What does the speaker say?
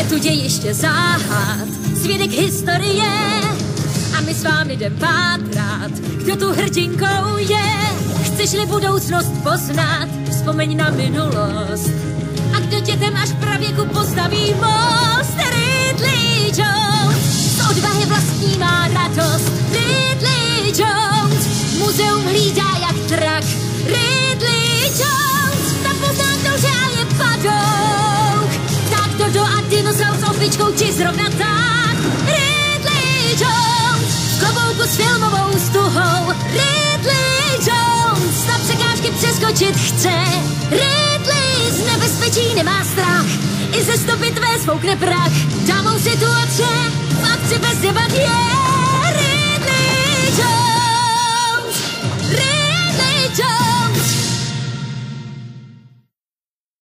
Je tu dějiště záhad, svědek historie. A my s vámi jdem pátrat, kdo tu hrdinkou je. Chceš-li budoucnost poznat, vzpomeň na minulost. A kdo dětem až pravěku postaví most, Ridley Jones. Z odvahy vlastní má radost, Ridley Jones. Muzeum ti zrovna tak. Ridley Jones. V klobouku s filmovou stuhou, Ridley Jones. Na překážky přeskočit chce, Ridley z nebezpečí nemá strach. I ze stopy tvé svoukne prach. Dámou situace, v